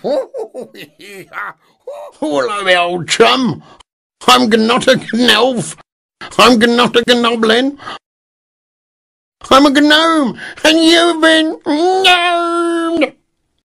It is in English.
Hello, old chum. I'm not a gnelf. I'm not a gnoblin. I'm a gnome, and you've been no.